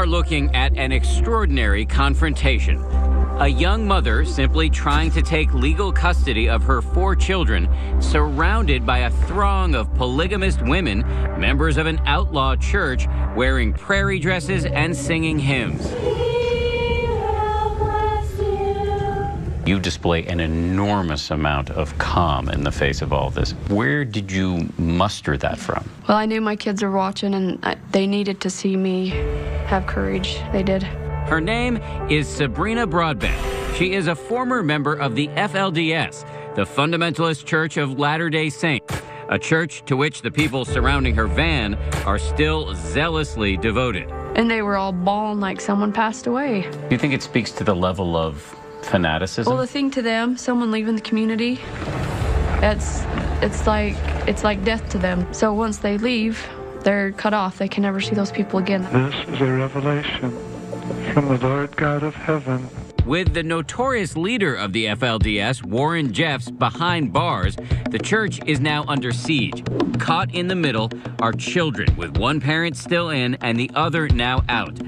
are looking at an extraordinary confrontation. A young mother simply trying to take legal custody of her four children, surrounded by a throng of polygamist women, members of an outlaw church, wearing prairie dresses and singing hymns. You display an enormous amount of calm in the face of all this. Where did you muster that from? Well, I knew my kids were watching and I, they needed to see me have courage. They did. Her name is Sabrina Broadbent. She is a former member of the FLDS, the Fundamentalist Church of Latter day Saints, a church to which the people surrounding her van are still zealously devoted. And they were all bawling like someone passed away. Do you think it speaks to the level of fanaticism? Well, the thing to them, someone leaving the community, it's it's like it's like death to them. So once they leave, they're cut off. They can never see those people again. This is a revelation from the Lord God of heaven. With the notorious leader of the FLDS, Warren Jeffs, behind bars, the church is now under siege. Caught in the middle are children, with one parent still in and the other now out.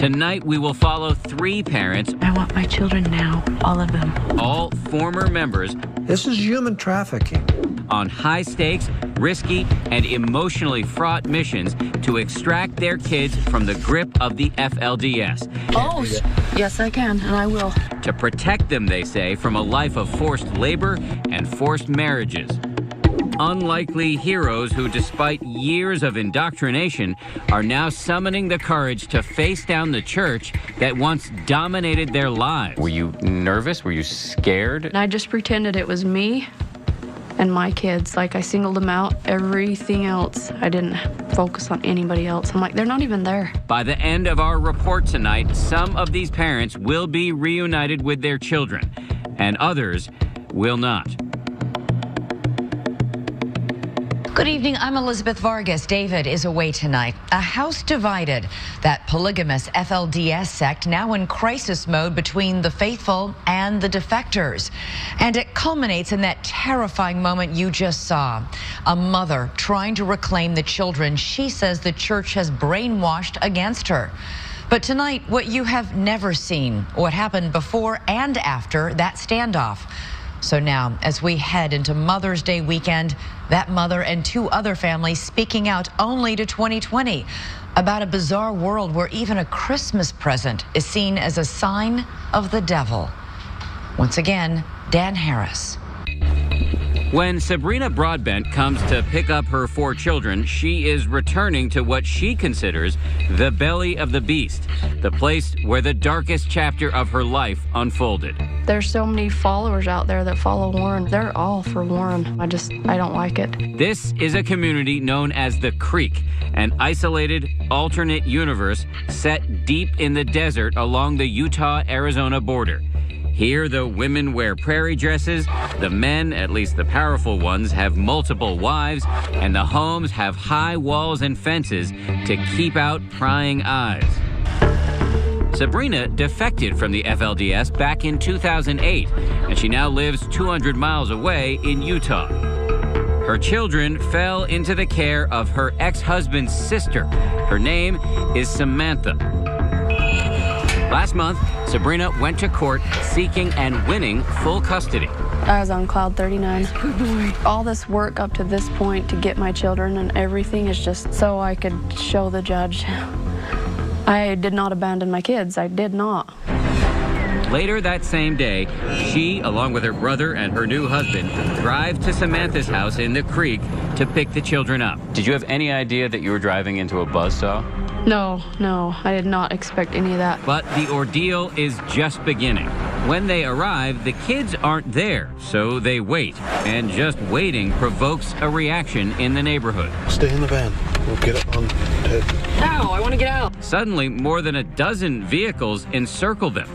Tonight, we will follow three parents. I want my children now, all of them. All former members. This is human trafficking. On high stakes, risky, and emotionally fraught missions to extract their kids from the grip of the FLDS. Oh, yes, I can, and I will. To protect them, they say, from a life of forced labor and forced marriages unlikely heroes who, despite years of indoctrination, are now summoning the courage to face down the church that once dominated their lives. Were you nervous? Were you scared? And I just pretended it was me and my kids. Like I singled them out. Everything else, I didn't focus on anybody else. I'm like, they're not even there. By the end of our report tonight, some of these parents will be reunited with their children, and others will not. Good evening. I'm Elizabeth Vargas. David is away tonight. A house divided. That polygamous FLDS sect now in crisis mode between the faithful and the defectors. And it culminates in that terrifying moment you just saw. A mother trying to reclaim the children she says the church has brainwashed against her. But tonight, what you have never seen, what happened before and after that standoff. So now, as we head into Mother's Day weekend, that mother and two other families speaking out only to 2020 about a bizarre world where even a Christmas present is seen as a sign of the devil. Once again, Dan Harris. When Sabrina Broadbent comes to pick up her four children, she is returning to what she considers the belly of the beast, the place where the darkest chapter of her life unfolded. There's so many followers out there that follow Warren. They're all for Warren. I just, I don't like it. This is a community known as the Creek, an isolated, alternate universe set deep in the desert along the Utah Arizona border. Here, the women wear prairie dresses, the men, at least the powerful ones, have multiple wives, and the homes have high walls and fences to keep out prying eyes. Sabrina defected from the FLDS back in 2008, and she now lives 200 miles away in Utah. Her children fell into the care of her ex husband's sister. Her name is Samantha. Last month, Sabrina went to court seeking and winning full custody. I was on cloud 39. All this work up to this point to get my children and everything is just so I could show the judge. I did not abandon my kids. I did not. Later that same day, she, along with her brother and her new husband, drive to Samantha's house in the creek to pick the children up. Did you have any idea that you were driving into a buzzsaw? No, no, I did not expect any of that. But the ordeal is just beginning. When they arrive, the kids aren't there, so they wait. And just waiting provokes a reaction in the neighborhood. Stay in the van. We'll get up on Ted. No, I want to get out. Suddenly, more than a dozen vehicles encircle them.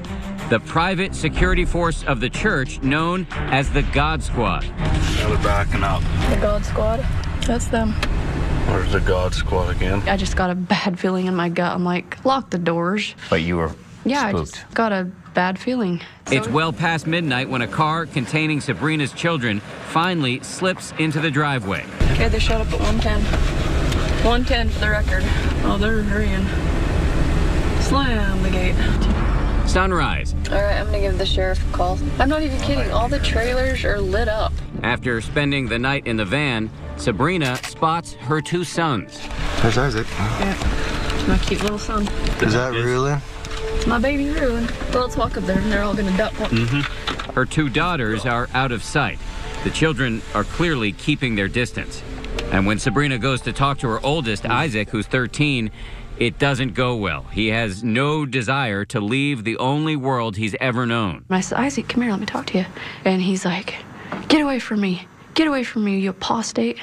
The private security force of the church, known as the God Squad. Now they're backing up. The God Squad? That's them. Where's the God Squad again? I just got a bad feeling in my gut. I'm like, lock the doors. But you were Yeah, spooked. I just got a bad feeling. It's well past midnight when a car containing Sabrina's children finally slips into the driveway. Okay, they showed up at 110. 110 for the record. Oh, they're hurrying. Slam the gate. Sunrise. All right, I'm gonna give the sheriff a call. I'm not even kidding. All the trailers are lit up. After spending the night in the van, Sabrina spots her two sons. There's Isaac. It's my cute little son. Is that Rulin? It's my baby Rulin. Well, let's walk up there and they're all gonna duck. Mm-hmm. Her two daughters are out of sight. The children are clearly keeping their distance. And when Sabrina goes to talk to her oldest, Isaac, who's 13, it doesn't go well. He has no desire to leave the only world he's ever known. And I said, Isaac, come here, let me talk to you. And he's like, Get away from me. Get away from me, you apostate.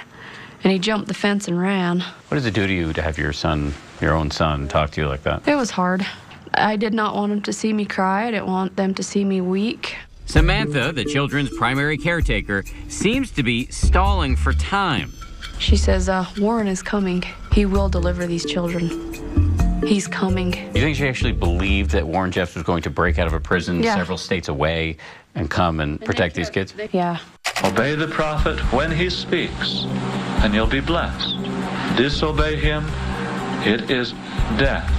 And he jumped the fence and ran. What does it do to you to have your son, your own son, talk to you like that? It was hard. I did not want them to see me cry. I didn't want them to see me weak. Samantha, the children's primary caretaker, seems to be stalling for time. She says, uh, Warren is coming. He will deliver these children. He's coming. You think she actually believed that Warren Jeffs was going to break out of a prison Yeah. several states away and come and protect these kids? Yeah. Obey the prophet when he speaks, and you'll be blessed. Disobey him, it is death.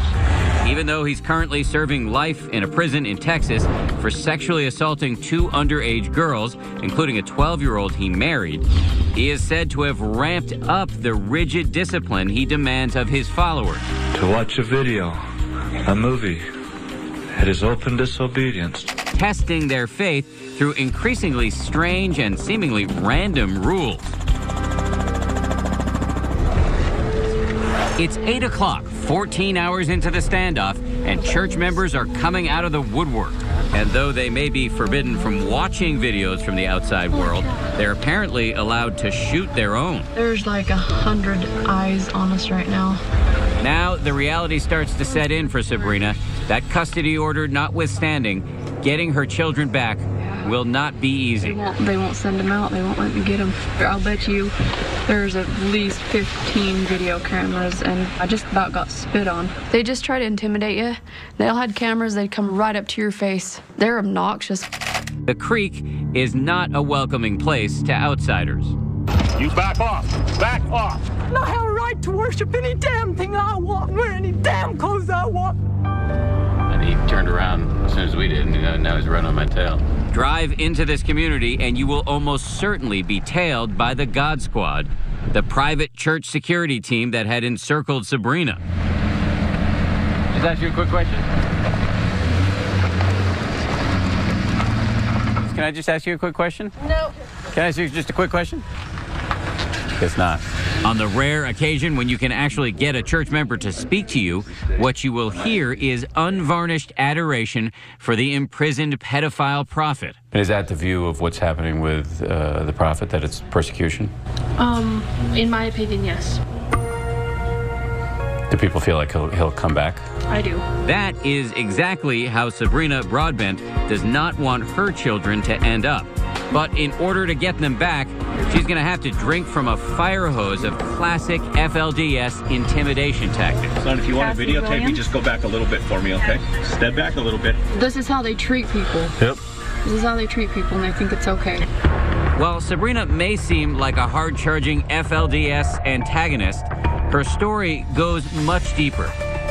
Even though he's currently serving life in a prison in Texas for sexually assaulting two underage girls, including a 12 year old he married, he is said to have ramped up the rigid discipline he demands of his followers. To watch a video, a movie, it is open disobedience. Testing their faith through increasingly strange and seemingly random rules. It's 8 o'clock, 14 hours into the standoff, and church members are coming out of the woodwork. And though they may be forbidden from watching videos from the outside world, they're apparently allowed to shoot their own. There's like a hundred eyes on us right now. Now, the reality starts to set in for Sabrina. That custody order notwithstanding, getting her children back will not be easy. They won't, they won't send them out. They won't let me get them. I'll bet you there's at least 15 video cameras, and I just about got spit on. They just try to intimidate you. They all had cameras. They'd come right up to your face. They're obnoxious. The creek is not a welcoming place to outsiders. You back off! Back off! I have a right to worship any damn thing I want, wear any damn clothes I want. And he turned around as soon as we did, and uh, now he's running on my tail. Drive into this community, and you will almost certainly be tailed by the God Squad, the private church security team that had encircled Sabrina. Just ask you a quick question. Can I just ask you a quick question? No. Can I ask you just a quick question? Guess not. On the rare occasion when you can actually get a church member to speak to you, what you will hear is unvarnished adoration for the imprisoned pedophile prophet. And is that the view of what's happening with uh, the prophet, that it's persecution? Um, in my opinion, yes. Do people feel like he'll, he'll come back? I do. That is exactly how Sabrina Broadbent does not want her children to end up. But in order to get them back, she's going to have to drink from a fire hose of classic FLDS intimidation tactics. Son, if you want to Cassie videotape me, just go back a little bit for me, okay? Step back a little bit. This is how they treat people. Yep. This is how they treat people, and they think it's okay. While Sabrina may seem like a hard charging FLDS antagonist, her story goes much deeper.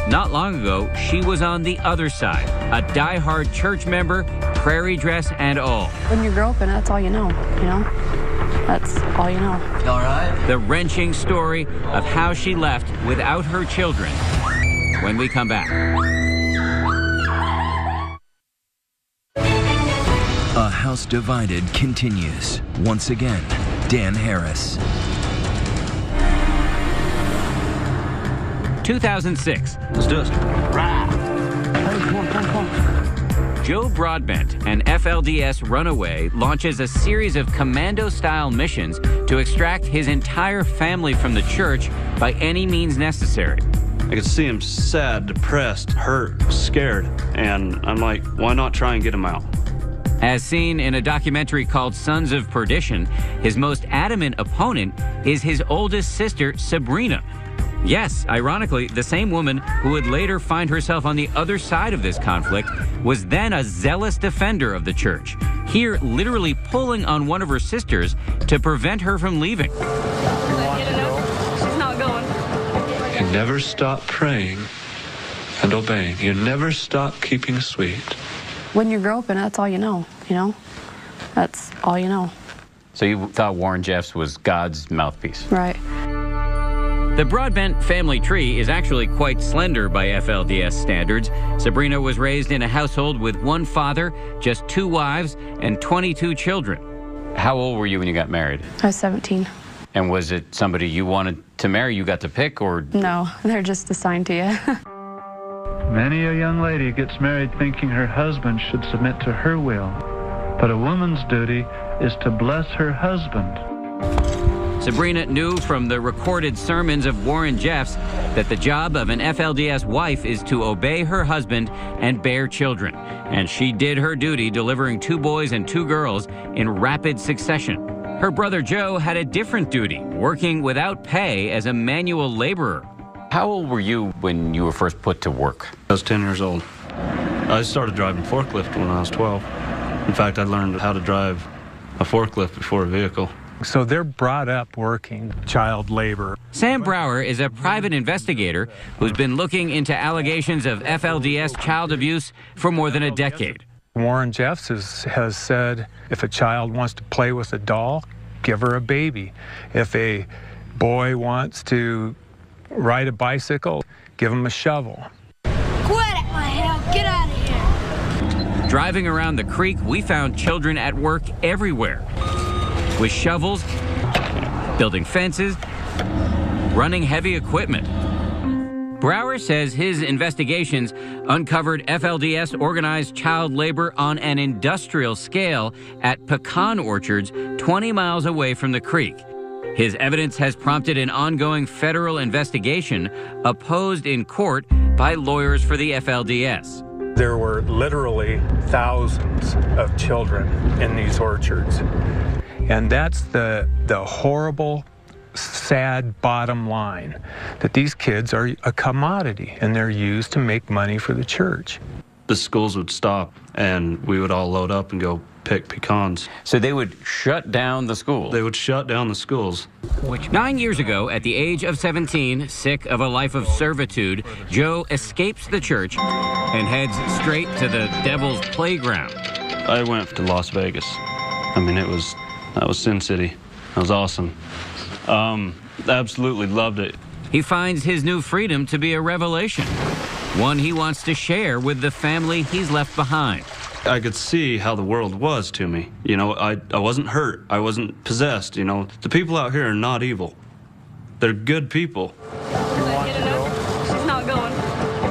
Not long ago, she was on the other side, a die-hard church member, prairie dress and all. When you grow up, and that's all you know, you know? That's all you know. All right. The wrenching story of how she left without her children. When we come back. A House Divided continues. Once again, Dan Harris. 2006. Let's do it. Joe Broadbent, an FLDS runaway, launches a series of commando style missions to extract his entire family from the church by any means necessary. I could see him sad, depressed, hurt, scared, and I'm like, why not try and get him out? As seen in a documentary called Sons of Perdition, his most adamant opponent is his oldest sister, Sabrina. Yes, ironically, the same woman who would later find herself on the other side of this conflict was then a zealous defender of the church, here literally pulling on one of her sisters to prevent her from leaving. She's not going. He never stop praying and obeying. You never stop keeping sweet. When you're groping, that's all you know, you know? That's all you know. So you thought Warren Jeffs was God's mouthpiece? Right. The Broadbent family tree is actually quite slender by FLDS standards. Sabrina was raised in a household with one father, just two wives, and 22 children. How old were you when you got married? I was 17. And was it somebody you wanted to marry, you got to pick, or? No, they're just assigned to you. Many a young lady gets married thinking her husband should submit to her will. But a woman's duty is to bless her husband. Sabrina knew from the recorded sermons of Warren Jeffs that the job of an FLDS wife is to obey her husband and bear children. And she did her duty delivering two boys and two girls in rapid succession. Her brother Joe had a different duty, working without pay as a manual laborer. How old were you when you were first put to work? I was 10 years old. I started driving forklift when I was 12. In fact, I learned how to drive a forklift before a vehicle. So they're brought up working child labor. Sam Brower is a private investigator who's been looking into allegations of FLDS child abuse for more than a decade. Warren Jeffs has, has said if a child wants to play with a doll, give her a baby. If a boy wants to ride a bicycle, give him a shovel. Quit it, my hell. Get out of here. Driving around the creek, we found children at work everywhere with shovels, building fences, running heavy equipment. Brower says his investigations uncovered FLDS organized child labor on an industrial scale at pecan orchards 20 miles away from the creek. His evidence has prompted an ongoing federal investigation opposed in court by lawyers for the FLDS. There were literally thousands of children in these orchards. And that's the, the horrible, sad bottom line that these kids are a commodity and they're used to make money for the church. The schools would stop and we would all load up and go pick pecans. So they would shut down the school? They would shut down the schools. Nine years ago, at the age of 17, sick of a life of servitude, Joe escapes the church and heads straight to the devil's playground. I went to Las Vegas. I mean, it was that was Sin City. That was awesome. Um, absolutely loved it. He finds his new freedom to be a revelation, one he wants to share with the family he's left behind. I could see how the world was to me. You know, I, I wasn't hurt. I wasn't possessed. You know, the people out here are not evil. They're good people.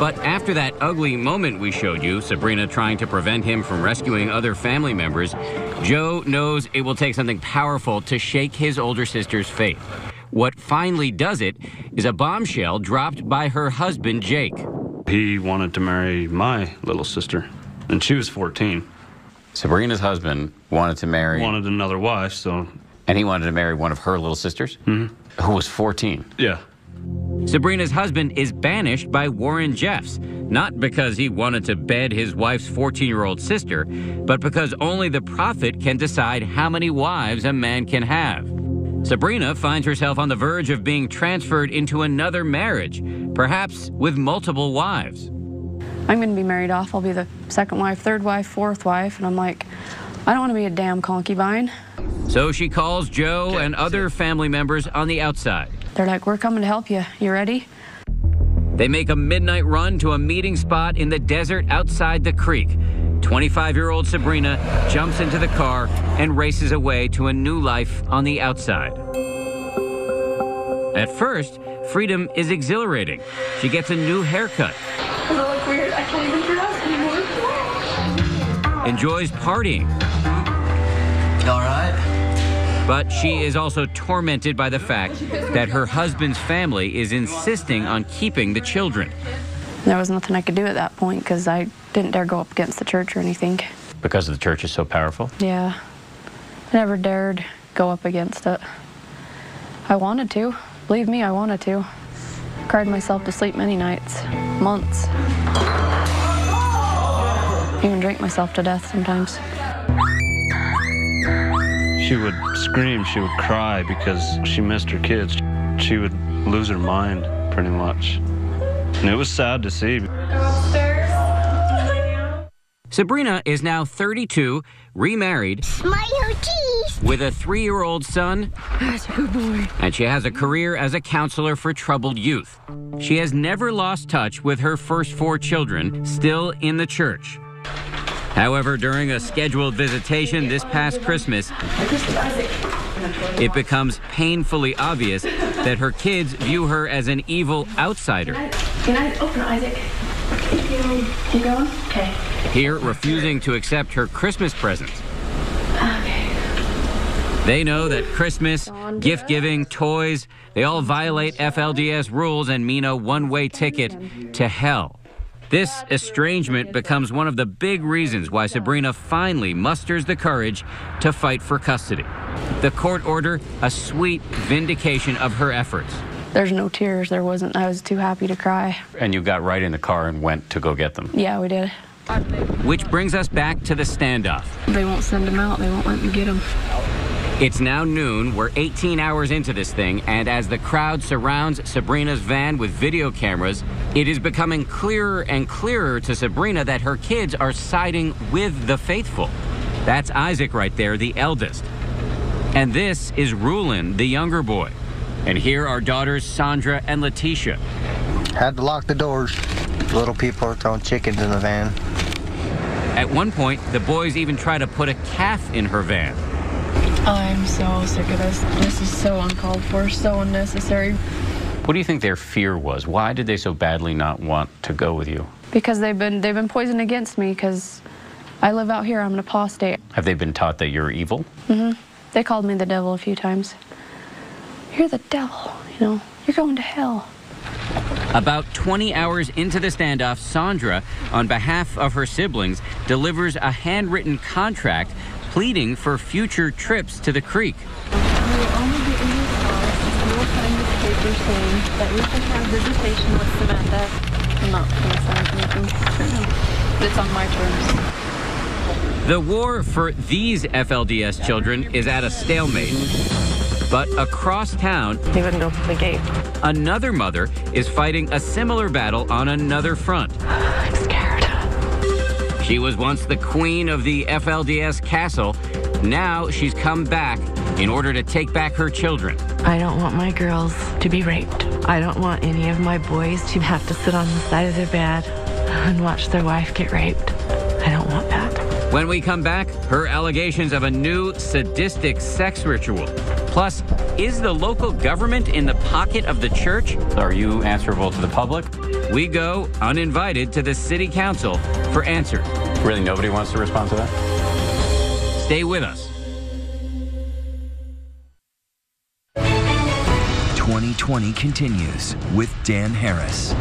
She's not going. But after that ugly moment we showed you, Sabrina trying to prevent him from rescuing other family members, Joe knows it will take something powerful to shake his older sister's faith. What finally does it is a bombshell dropped by her husband, Jake. He wanted to marry my little sister, and she was 14. Sabrina's husband wanted to marry. Wanted another wife, so. And he wanted to marry one of her little sisters, mm-hmm. who was 14. Yeah. Sabrina's husband is banished by Warren Jeffs, not because he wanted to bed his wife's 14 year old sister, but because only the prophet can decide how many wives a man can have. Sabrina finds herself on the verge of being transferred into another marriage, perhaps with multiple wives. I'm going to be married off. I'll be the second wife, third wife, fourth wife. And I'm like, I don't want to be a damn concubine. So she calls Joe and other family members on the outside. They're like, We're coming to help you. You ready? They make a midnight run to a meeting spot in the desert outside the creek. 25 year old Sabrina jumps into the car and races away to a new life on the outside. At first, freedom is exhilarating. She gets a new haircut. I look weird. I can't even dress anymore. Enjoys partying. All right. But she is also tormented by the fact that her husband's family is insisting on keeping the children. There was nothing I could do at that point because I didn't dare go up against the church or anything. Because the church is so powerful? Yeah. I never dared go up against it. I wanted to. Believe me, I wanted to. Cried myself to sleep many nights, months. Even drank myself to death sometimes. She would scream, she would cry because she missed her kids. She would lose her mind, pretty much. And it was sad to see. Sabrina is now 32, remarried, with a three year old son, That's a good boy. and she has a career as a counselor for troubled youth. She has never lost touch with her first four children, still in the church. However, during a scheduled visitation this past Christmas, it becomes painfully obvious that her kids view her as an evil outsider. Can I oh, open Isaac? Keep going? Okay. here refusing to accept her Christmas presents. They know that Christmas, gift giving, toys, they all violate FLDS rules and mean a one way ticket to hell. This estrangement becomes one of the big reasons why Sabrina finally musters the courage to fight for custody. The court order, a sweet vindication of her efforts. There's no tears. There wasn't. I was too happy to cry. And you got right in the car and went to go get them. Yeah, we did. Which brings us back to the standoff. They won't send them out. They won't let me get him. It's now noon. We're 18 hours into this thing, and as the crowd surrounds Sabrina's van with video cameras, it is becoming clearer and clearer to Sabrina that her kids are siding with the faithful. That's Isaac right there, the eldest. And this is Rulin, the younger boy. And here are daughters Sandra and Letitia. Had to lock the doors. Little people are throwing chickens in the van. At one point, the boys even try to put a calf in her van. I'm so sick of this. This is so uncalled for, so unnecessary. What do you think their fear was? Why did they so badly not want to go with you? Because they've been they've been poisoned against me. Because I live out here. I'm an apostate. Have they been taught that you're evil? Mm-hmm. They called me the devil a few times. You're the devil. You know. You're going to hell. About 20 hours into the standoff, Sandra, on behalf of her siblings, delivers a handwritten contract pleading for future trips to the creek. We will only be in this house if you will sign this paper saying that we can have visitation with Samantha. I'm not going to sign anything. It's on my terms. The war for these FLDS children is at a stalemate. But across town, They wouldn't open the gate. another mother is fighting a similar battle on another front. I'm scared. She was once the queen of the FLDS castle. Now she's come back in order to take back her children. I don't want my girls to be raped. I don't want any of my boys to have to sit on the side of their bed and watch their wife get raped. I don't want that. When we come back, her allegations of a new sadistic sex ritual. Plus, is the local government in the pocket of the church? Are you answerable to the public? We go uninvited to the city council for answers. Really, nobody wants to respond to that? Stay with us. 2020 continues with Dan Harris.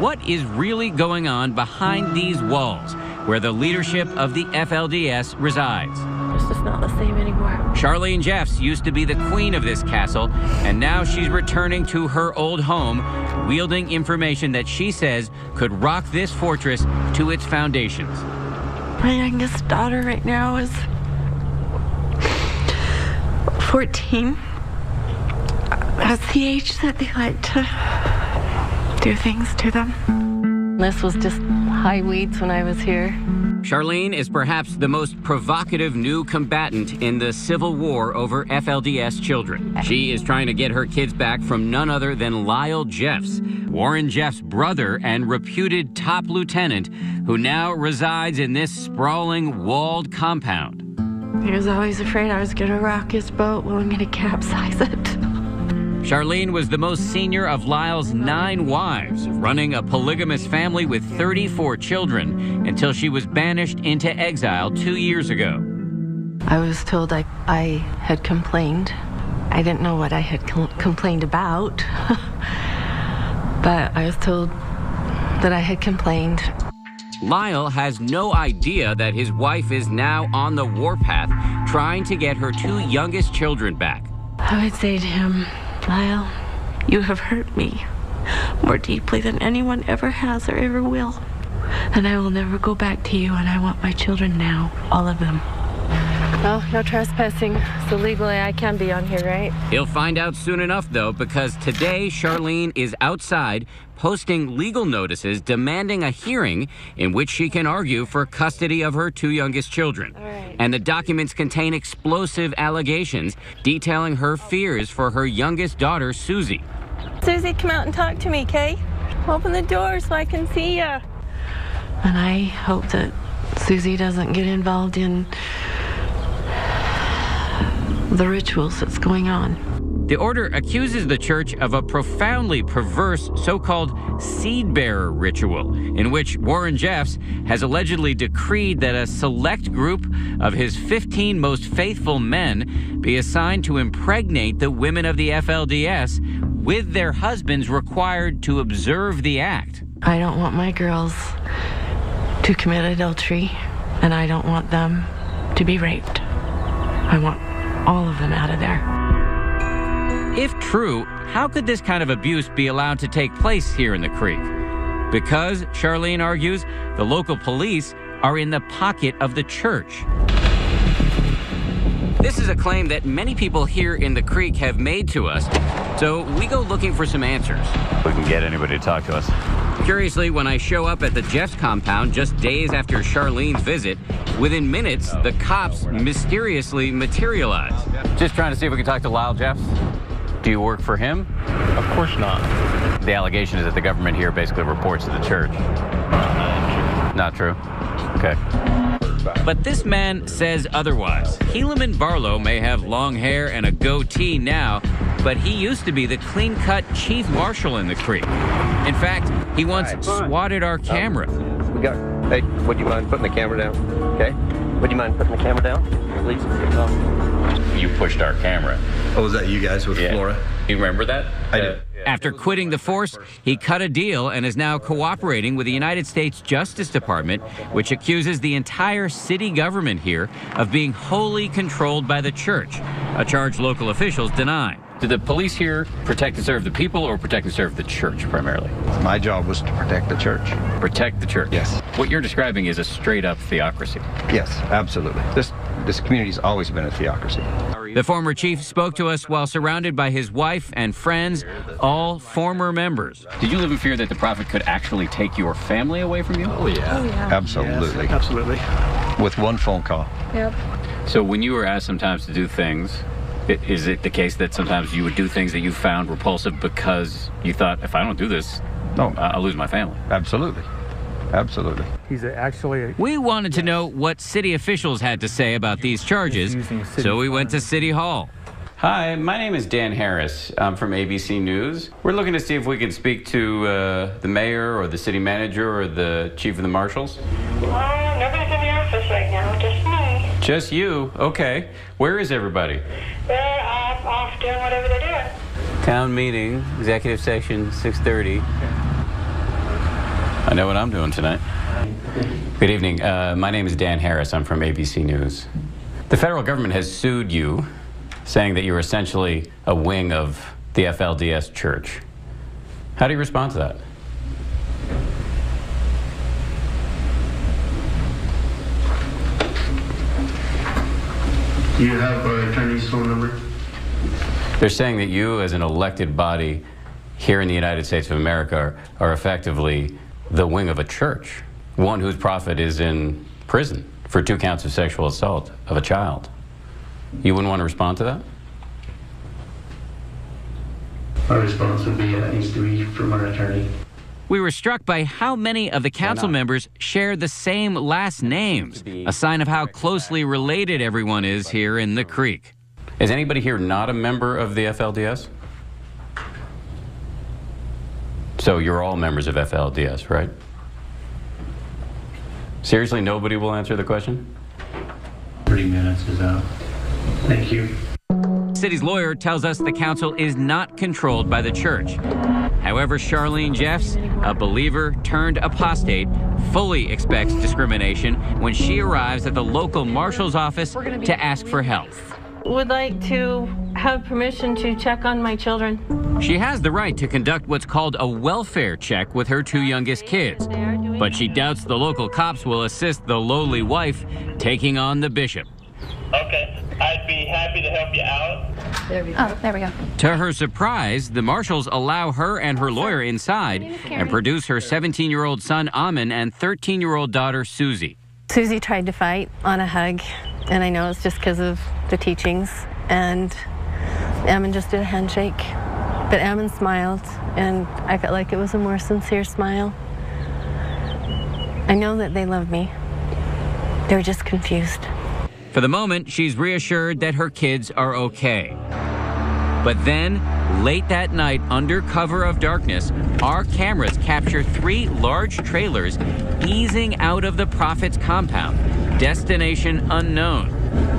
What is really going on behind these walls where the leadership of the FLDS resides? It's just not the same anymore. Charlene Jeffs used to be the queen of this castle, and now she's returning to her old home, wielding information that she says could rock this fortress to its foundations. My youngest daughter right now is 14. That's the age that they like to do things to them. This was just high weeds when I was here. Charlene is perhaps the most provocative new combatant in the civil war over FLDS children. She is trying to get her kids back from none other than Lyle Jeffs, Warren Jeffs' brother and reputed top lieutenant, who now resides in this sprawling walled compound. He was always afraid I was going to rock his boat when I'm going to capsize it. Charlene was the most senior of Lyle's nine wives, running a polygamous family with 34 children until she was banished into exile two years ago. I was told I, I had complained. I didn't know what I had com- complained about, but I was told that I had complained. Lyle has no idea that his wife is now on the warpath, trying to get her two youngest children back. I would say to him, Lyle, you have hurt me more deeply than anyone ever has or ever will. And I will never go back to you, and I want my children now, all of them. Oh, no trespassing. So legally I can be on here, right? He'll find out soon enough, though, because today Charlene is outside posting legal notices demanding a hearing in which she can argue for custody of her two youngest children. And the documents contain explosive allegations detailing her fears for her youngest daughter, Susie. Susie, come out and talk to me, Kay. Open the door so I can see you. And I hope that Susie doesn't get involved in the rituals that's going on. The order accuses the church of a profoundly perverse so called seed bearer ritual, in which Warren Jeffs has allegedly decreed that a select group of his 15 most faithful men be assigned to impregnate the women of the FLDS, with their husbands required to observe the act. I don't want my girls to commit adultery, and I don't want them to be raped. I want all of them out of there. If true, how could this kind of abuse be allowed to take place here in the creek? Because, Charlene argues, the local police are in the pocket of the church. This is a claim that many people here in the creek have made to us, so we go looking for some answers. We can get anybody to talk to us. Curiously, when I show up at the Jeffs compound just days after Charlene's visit, within minutes, the cops mysteriously materialize. Just trying to see if we can talk to Lyle Jeffs. Do you work for him? Of course not. The allegation is that the government here basically reports to the church. Not true. Okay. But this man says otherwise. Helaman Barlow may have long hair and a goatee now, but he used to be the clean cut chief marshal in the creek. In fact, he once swatted our camera. Um, we got. Hey, would you mind putting the camera down? Okay. Would you mind putting the camera down, please? You pushed our camera. Oh, was that you guys with Yeah. Flora? You remember that? I do. Uh, After quitting the force, he cut a deal and is now cooperating with the United States Justice Department, which accuses the entire city government here of being wholly controlled by the church, a charge local officials deny. Do the police here protect and serve the people or protect and serve the church primarily? My job was to protect the church. Protect the church. Yes. What you're describing is a straight up theocracy. Yes, absolutely. This this community's always been a theocracy. The former chief spoke to us while surrounded by his wife and friends, all former members. Did you live in fear that the prophet could actually take your family away from you? Oh, yeah. Oh, yeah. Absolutely. Absolutely. With one phone call. Yep. So when you were asked sometimes to do things, i- is it the case that sometimes you would do things that you found repulsive because you thought, if I don't do this, No. I- I'll lose my family? Absolutely. Absolutely. He's actually We wanted to know what city officials had to say about these charges, so we went to City Hall. Hi, my name is Dan Harris. I'm from ABC News. We're looking to see if we can speak to uh, the mayor or the city manager or the chief of the marshals. Uh, nobody's in the office right now, just me. Just you? Okay. Where is everybody? They're off, off doing whatever they're doing. Town meeting, executive session, 6:30. I know what I'm doing tonight. Good evening. Uh, my name is Dan Harris. I'm from ABC News. The federal government has sued you, saying that you're essentially a wing of the FLDS Church. How do you respond to that? You have uh, our attorney's phone number? They're saying that you, as an elected body here in the United States of America, are, are effectively the wing of a church, one whose prophet is in prison for two counts of sexual assault of a child. You wouldn't want to respond to that? Our response would be that needs to be from our attorney. We were struck by how many of the council members share the same last names, a sign of how closely related everyone is here in the creek. Is anybody here not a member of the FLDS? So you're all members of FLDS, right? Seriously, nobody will answer the question? 30 minutes is out. Thank you. City's lawyer tells us the council is not controlled by the church. However, Charlene Jeffs, a believer turned apostate, fully expects discrimination when she arrives at the local marshal's office to ask for help. Would like to have permission to check on my children. She has the right to conduct what's called a welfare check with her two youngest kids, but she doubts the local cops will assist the lowly wife taking on the bishop. Okay. I'd be happy to help you out. There we go. Oh, there we go. To her surprise, the marshals allow her and her lawyer inside and produce her 17 year old son, Ammon, and 13 year old daughter, Susie. Susie tried to fight on a hug, and I know it's just because of the teachings. And Ammon just did a handshake. But Ammon smiled, and I felt like it was a more sincere smile. I know that they love me. They were just confused. For the moment, she's reassured that her kids are okay. But then, late that night, under cover of darkness, our cameras capture three large trailers easing out of the Prophet's compound. Destination unknown.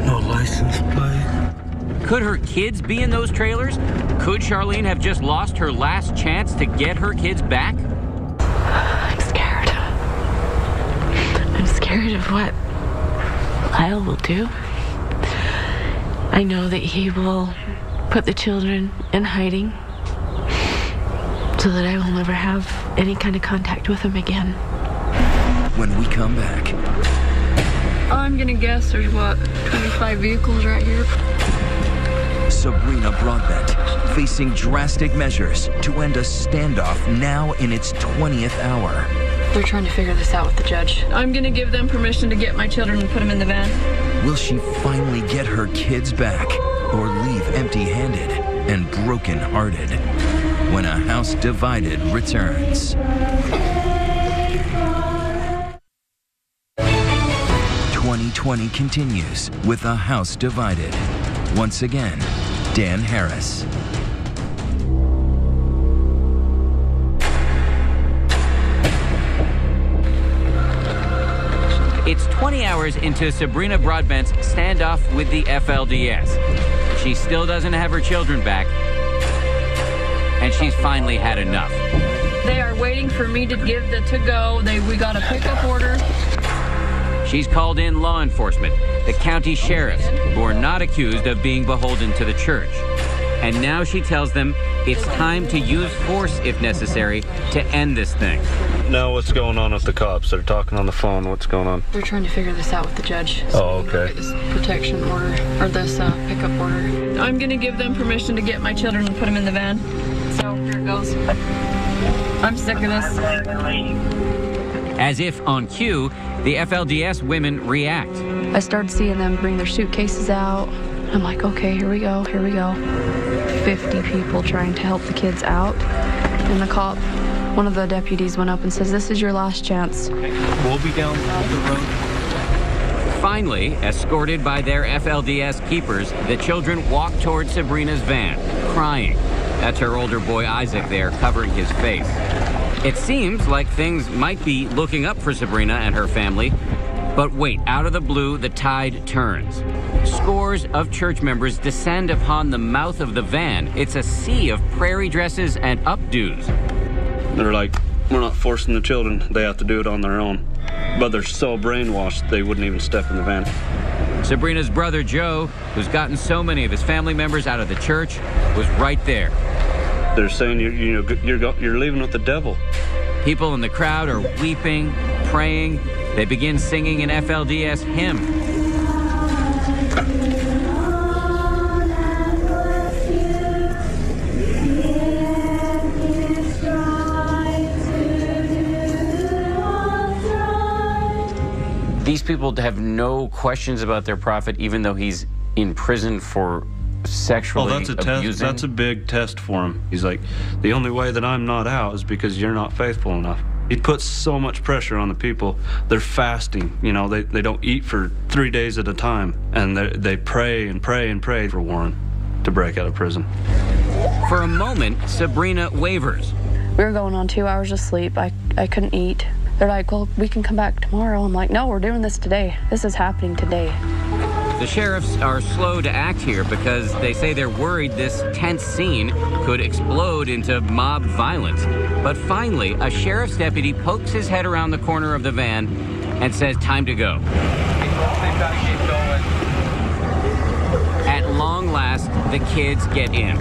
No license plate. Could her kids be in those trailers? Could Charlene have just lost her last chance to get her kids back? I'm scared. I'm scared of what Lyle will do. I know that he will put the children in hiding so that I will never have any kind of contact with them again. When we come back, I'm gonna guess there's what, 25 vehicles right here. Sabrina Broadbent facing drastic measures to end a standoff now in its 20th hour. They're trying to figure this out with the judge. I'm gonna give them permission to get my children and put them in the van. Will she finally get her kids back or leave empty handed and broken hearted? When a house divided returns. 2020 continues with a house divided. Once again, Dan Harris. 20 hours into Sabrina Broadbent's standoff with the FLDS. She still doesn't have her children back, and she's finally had enough. They are waiting for me to give the to go. They we got a pickup order. She's called in law enforcement, the county sheriffs, who are not accused of being beholden to the church. And now she tells them it's time to use force if necessary to end this thing. Now, what's going on with the cops? They're talking on the phone. What's going on? They're trying to figure this out with the judge. Oh, okay. This protection order or this uh, pickup order. I'm gonna give them permission to get my children and put them in the van. So here it goes. I'm sick of this. As if on cue, the FLDS women react. I started seeing them bring their suitcases out. I'm like, okay, here we go, here we go. 50 people trying to help the kids out. And the cop, one of the deputies went up and says, this is your last chance. We'll be down the road. Finally, escorted by their FLDS keepers, the children walk toward Sabrina's van, crying. That's her older boy Isaac there, covering his face. It seems like things might be looking up for Sabrina and her family, but wait, out of the blue, the tide turns. Scores of church members descend upon the mouth of the van. It's a sea of prairie dresses and updos. They're like, we're not forcing the children. They have to do it on their own. But they're so brainwashed, they wouldn't even step in the van. Sabrina's brother Joe, who's gotten so many of his family members out of the church, was right there. They're saying you're, you know, you're, you're leaving with the devil. People in the crowd are weeping, praying. They begin singing an FLDS hymn. These people have no questions about their prophet, even though he's in prison for sexually Well, that's a test. abusing. That's a big test for him. He's like, the only way that I'm not out is because you're not faithful enough. He puts so much pressure on the people. They're fasting. You know, they, they don't eat for three days at a time, and they they pray and pray and pray for Warren to break out of prison. For a moment, Sabrina wavers. We were going on two hours of sleep. I, I couldn't eat. They're like, well, we can come back tomorrow. I'm like, no, we're doing this today. This is happening today. The sheriffs are slow to act here because they say they're worried this tense scene could explode into mob violence. But finally, a sheriff's deputy pokes his head around the corner of the van and says, Time to go. At long last, the kids get in.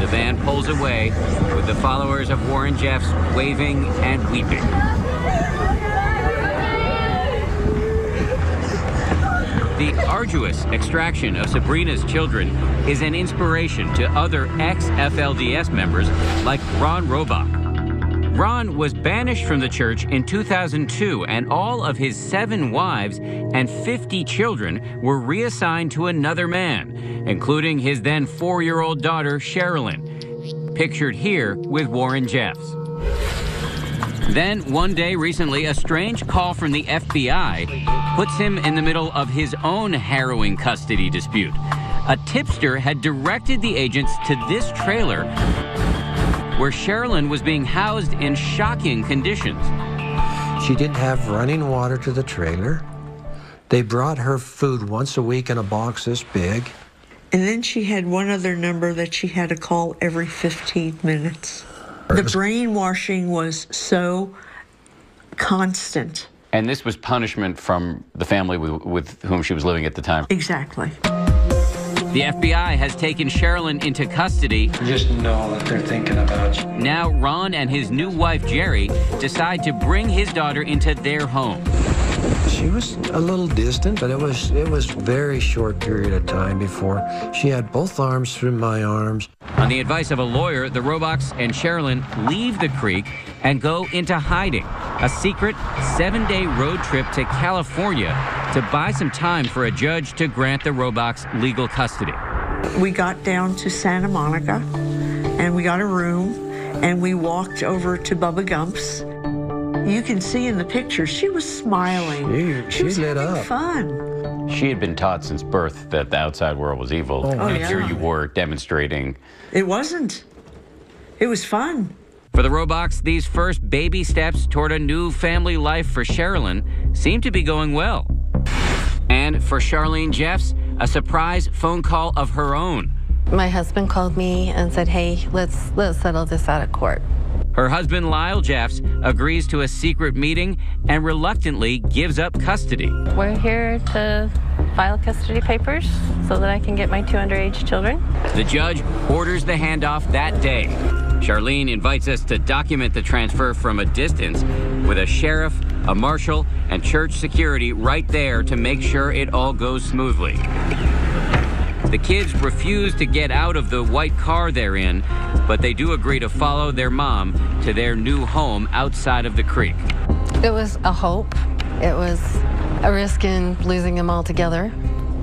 The van pulls away with the followers of Warren Jeffs waving and weeping. The arduous extraction of Sabrina's children is an inspiration to other ex FLDS members like Ron Rohbock. Ron was banished from the church in 2002, and all of his seven wives and 50 children were reassigned to another man, including his then four year old daughter, Sherilyn, pictured here with Warren Jeffs. Then, one day recently, a strange call from the FBI puts him in the middle of his own harrowing custody dispute. A tipster had directed the agents to this trailer where Sherilyn was being housed in shocking conditions. She didn't have running water to the trailer. They brought her food once a week in a box this big. And then she had one other number that she had to call every 15 minutes. The brainwashing was so constant. And this was punishment from the family with, with whom she was living at the time. Exactly. The FBI has taken Sherilyn into custody. Just know that they're thinking about you. Now, Ron and his new wife, Jerry, decide to bring his daughter into their home. She was a little distant, but it was it was very short period of time before she had both arms through my arms. On the advice of a lawyer, the Rohbocks and Sherilyn leave the creek and go into hiding. A secret seven day road trip to California to buy some time for a judge to grant the Rohbocks legal custody. We got down to Santa Monica and we got a room and we walked over to Bubba Gump's. You can see in the picture she was smiling. She, she was lit having up. fun. She had been taught since birth that the outside world was evil. Oh, and yeah. here you were demonstrating. It wasn't. It was fun. For the Rohbocks, these first baby steps toward a new family life for Sherilyn seem to be going well. And for Charlene Jeffs, a surprise phone call of her own. My husband called me and said, "Hey, let's let's settle this out of court." Her husband, Lyle Jeffs, agrees to a secret meeting and reluctantly gives up custody. We're here to file custody papers so that I can get my two underage children. The judge orders the handoff that day. Charlene invites us to document the transfer from a distance with a sheriff, a marshal, and church security right there to make sure it all goes smoothly. The kids refuse to get out of the white car they're in, but they do agree to follow their mom to their new home outside of the creek. It was a hope. It was a risk in losing them altogether.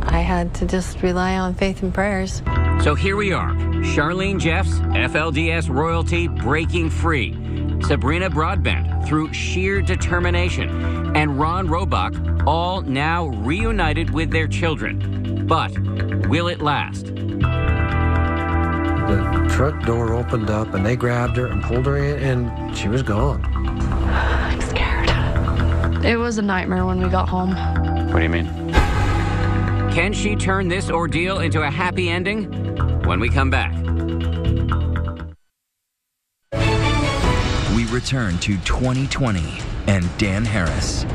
I had to just rely on faith and prayers. So here we are Charlene Jeffs, FLDS royalty, breaking free. Sabrina Broadbent through sheer determination. And Ron Rohbock, all now reunited with their children. But will it last? The truck door opened up and they grabbed her and pulled her in and she was gone. I'm scared. It was a nightmare when we got home. What do you mean? Can she turn this ordeal into a happy ending? When we come back. We return to 2020 and Dan Harris.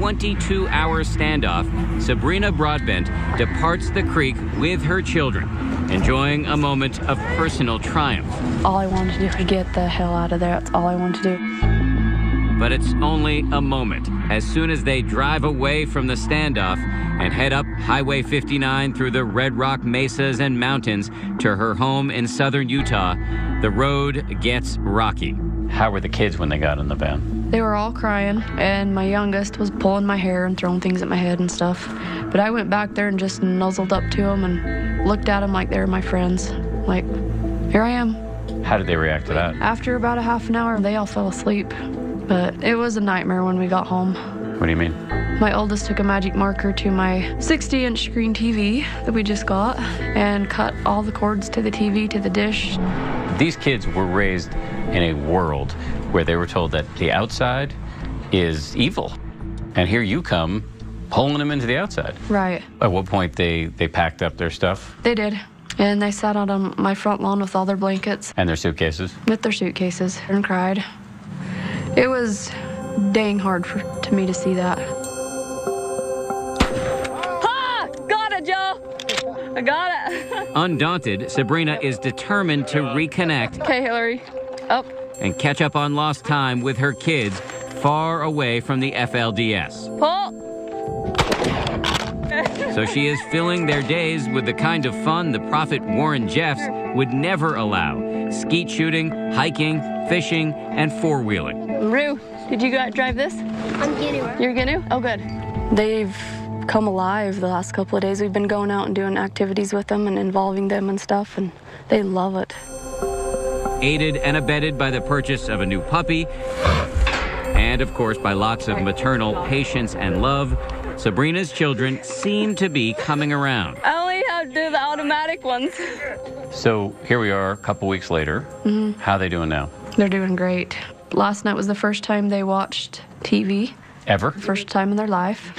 22 hour standoff, Sabrina Broadbent departs the creek with her children, enjoying a moment of personal triumph. All I wanted to do was get the hell out of there. That's all I wanted to do. But it's only a moment. As soon as they drive away from the standoff and head up Highway 59 through the Red Rock mesas and mountains to her home in southern Utah, the road gets rocky. How were the kids when they got in the van? They were all crying, and my youngest was pulling my hair and throwing things at my head and stuff. But I went back there and just nuzzled up to them and looked at them like they were my friends. Like, here I am. How did they react to that? After about a half an hour, they all fell asleep. But it was a nightmare when we got home. What do you mean? My oldest took a magic marker to my 60 inch screen TV that we just got and cut all the cords to the TV to the dish. These kids were raised in a world where they were told that the outside is evil. And here you come pulling them into the outside. Right. At what point they, they packed up their stuff They did. And they sat out on um, my front lawn with all their blankets, and their suitcases. with their suitcases, and cried. It was dang hard for, to me to see that. Ha! Got it, Joe! I got it. Undaunted, Sabrina is determined to reconnect okay, Hillary. Up. And catch up on lost time with her kids far away from the FLDS. Pull! So she is filling their days with the kind of fun the prophet Warren Jeffs would never allow skeet shooting, hiking, fishing, and four wheeling. Rue, did you go out drive this? I'm getting You're gonna? Oh, good. They've come alive the last couple of days. We've been going out and doing activities with them and involving them and stuff, and they love it. Aided and abetted by the purchase of a new puppy, and of course by lots of maternal patience and love, Sabrina's children seem to be coming around. I only have to do the automatic ones. So here we are, a couple weeks later. Mhm. How are they doing now? They're doing great. Last night was the first time they watched TV, Ever? first time in their life.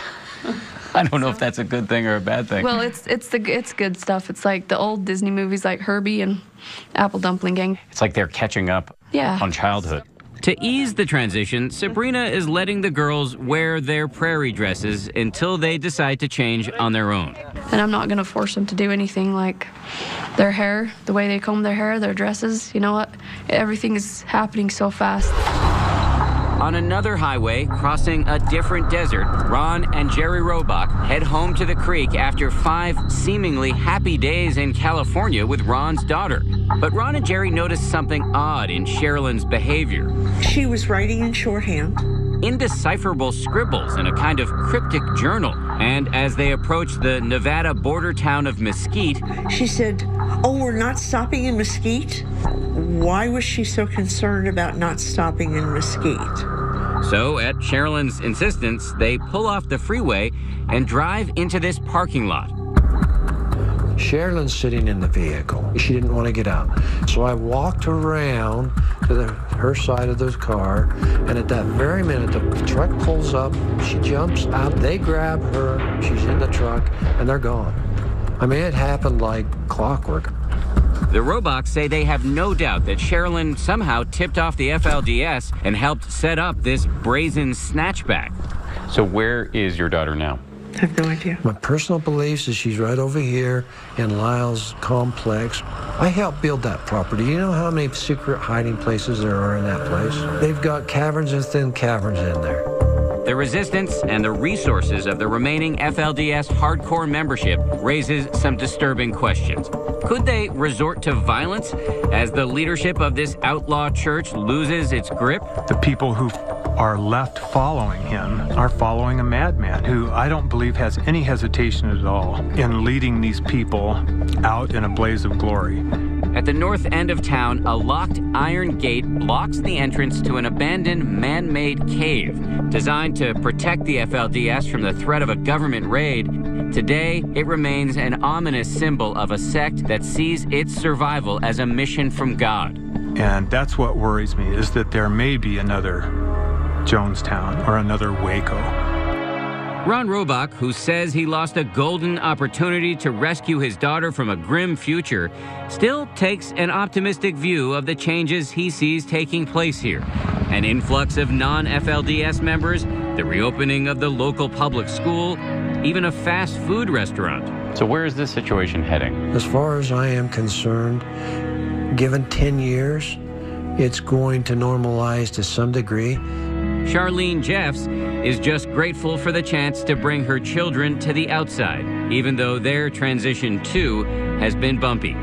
I don't know if that's a good thing or a bad thing. Well, it's it's the it's good stuff. It's like the old Disney movies like Herbie and Apple Dumpling Gang. It's like they're catching up Yeah. on childhood. To ease the transition, Sabrina is letting the girls wear their prairie dresses until they decide to change on their own. And I'm not gonna force them to do anything like their hair, the way they comb their hair, their dresses. You know what? Everything is happening so fast. On another highway, crossing a different desert, Ron and Jerry Rohbock head home to the creek after five seemingly happy days in California with Ron's daughter. But Ron and Jerry noticed something odd in Sherilyn's behavior. She was writing in shorthand. Indecipherable scribbles in a kind of cryptic journal. And as they approached the Nevada border town of Mesquite, She said, Oh, we're not stopping in Mesquite? Why was she so concerned about not stopping in Mesquite? so at Sherilyn's insistence, they pull off the freeway and drive into this parking lot. Sherilyn's sitting in the vehicle. She didn't want to get out. So I walked around to the, her side of the car, and at that very minute, the truck pulls up. She jumps out. They grab her. She's in the truck, and they're gone. I mean, it happened like clockwork. The Rohbocks say they have no doubt that Sherilyn somehow tipped off the FLDS and helped set up this brazen snatchback. So where is your daughter now? I have no idea. My personal beliefs is she's right over here in Lyle's complex. I helped build that property. You know how many secret hiding places there are in that place? They've got caverns within caverns in there. The resistance and the resources of the remaining FLDS hardcore membership raises some disturbing questions. Could they resort to violence as the leadership of this outlaw church loses its grip? The people who are left following him are following a madman who I don't believe has any hesitation at all in leading these people out in a blaze of glory. At the north end of town, a locked iron gate blocks the entrance to an abandoned man made cave designed to protect the FLDS from the threat of a government raid. Today, it remains an ominous symbol of a sect that sees its survival as a mission from God. And that's what worries me is that there may be another Jonestown or another Waco. Ron Rohbock, who says he lost a golden opportunity to rescue his daughter from a grim future, still takes an optimistic view of the changes he sees taking place here. An influx of non FLDS members, the reopening of the local public school, even a fast food restaurant. So where is this situation heading? As far as I am concerned, given 10 years, it's going to normalize to some degree. Charlene Jeffs is just grateful for the chance to bring her children to the outside, even though their transition too has been bumpy.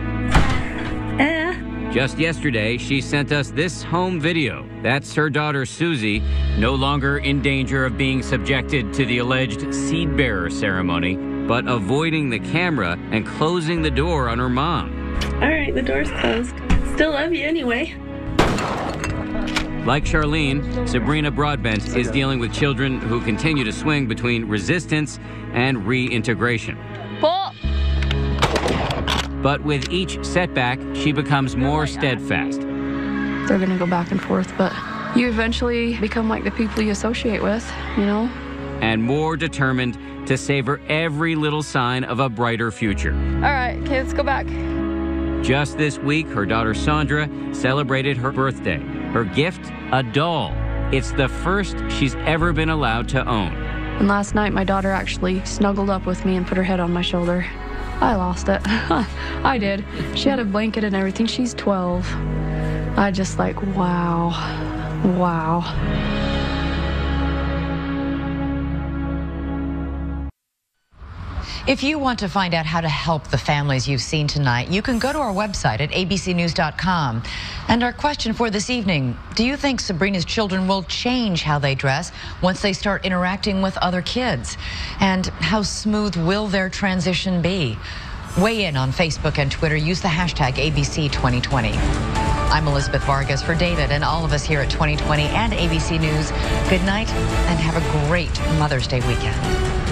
Eh. Just yesterday, she sent us this home video. That's her daughter Susie, no longer in danger of being subjected to the alleged seed bearer ceremony, but avoiding the camera and closing the door on her mom. All right, the door's closed. Still love you anyway. Like Charlene, Sabrina Broadbent is dealing with children who continue to swing between resistance and reintegration. Pull! But with each setback, she becomes more steadfast. They're gonna go back and forth, but you eventually become like the people you associate with, you know? and more determined to savor every little sign of a brighter future. All right, okay, let's go back. Just this week, her daughter Sandra celebrated her birthday. Her gift, a doll. It's the first she's ever been allowed to own. And last night, my daughter actually snuggled up with me and put her head on my shoulder. I lost it. I did. She had a blanket and everything. She's 12. I just like, wow. Wow. If you want to find out how to help the families you've seen tonight, you can go to our website at abcnews.com. And our question for this evening, do you think Sabrina's children will change how they dress once they start interacting with other kids? And how smooth will their transition be? Weigh in on Facebook and Twitter. Use the hashtag ABC2020. I'm Elizabeth Vargas for David and all of us here at 2020 and ABC News. Good night and have a great Mother's Day weekend.